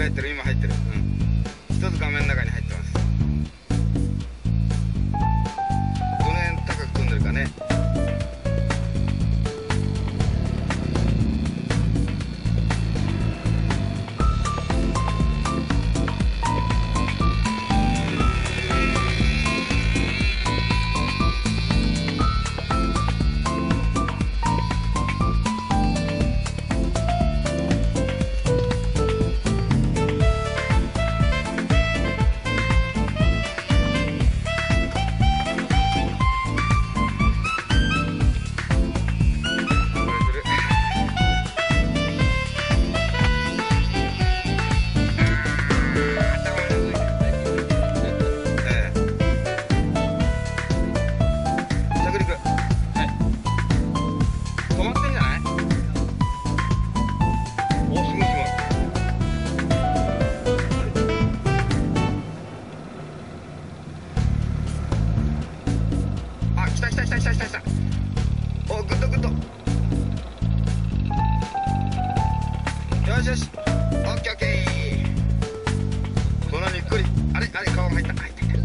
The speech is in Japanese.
入ってる今入ってるうん一つ画面の中に入ってますどの辺高く飛んでる。かねた来た来た来た来た来たおグッドグッドよしよし。オッケーオッケー。このゆっくり。あれ？あれ？顔が入った入った。入った。